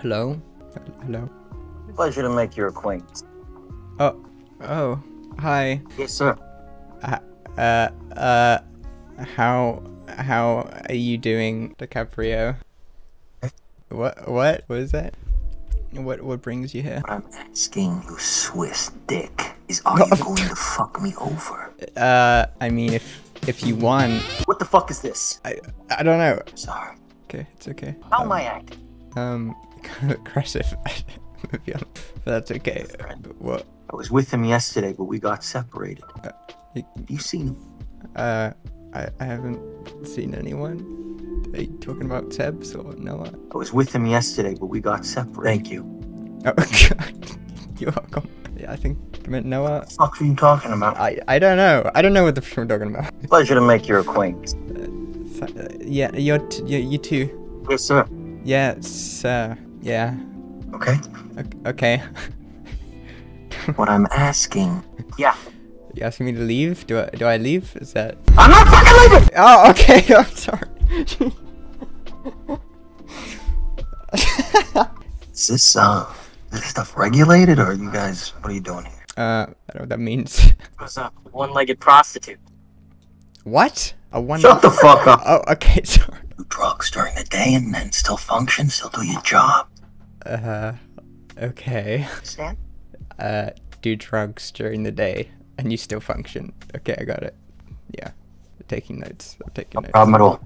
Hello? Hello? Pleasure to make your acquaintance. Oh, oh, hi. Yes, sir. Uh, uh, uh, how, how are you doing, DiCaprio? What, what, what is that? What, what brings you here? I'm asking you, Swiss dick, is are you going to fuck me over? Uh, I mean, if, if you want, What the fuck is this? I, I don't know. Sorry. Okay, it's okay. How Um, am I acting? Um, kind of aggressive, maybe, but that's okay. What, I was with him yesterday, but we got separated. you- Have you seen him? uh, I, I haven't seen anyone. Are you talking about Sebs or Noah? I was with him yesterday, but we got separated. Thank you. Oh, God. You're welcome. Yeah, I think I meant Noah. What the fuck are you talking about? I, I don't know. I don't know what the fuck we're talking about. Pleasure to make your acquaintance. Uh, yeah, you're t- you, you too. Yes, sir. Yeah, uh, yeah. Okay. O- Okay. What I'm asking. Yeah. you asking me to leave? Do I, do I leave? Is that? I'm not fucking leaving! Oh, okay. I'm sorry. Is this, uh, is this stuff regulated, or are you guys, what are you doing here? uh, I don't know what that means. What's up? One-legged prostitute. What? A one. Shut the fuck up! Oh, okay. Sorry. Do drugs during the day and then still function, still do your job. Uh, okay. Understand? Uh, do drugs during the day and you still function. Okay, I got it. Yeah. Taking notes. I'm taking No notes. problem at all.